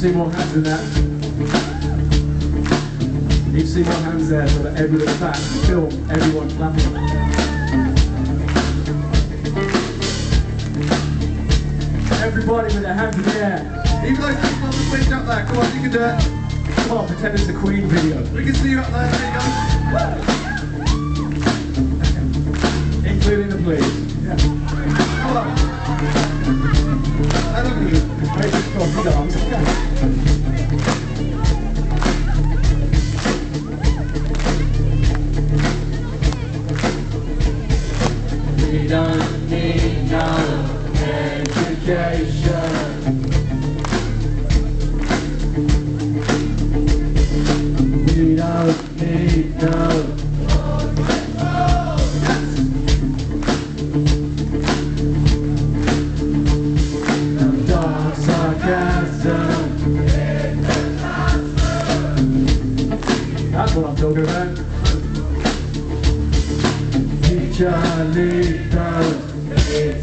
See more hands than that. See more hands there so that every little clap, film everyone clapping. Everybody with their hands in the air. Even those people on the stage up there, come on, you can do it. Come on, pretend it's a Queen video. We can see you up there, there you go. Including the please. We don't need no. That's what I'm talking about. Leave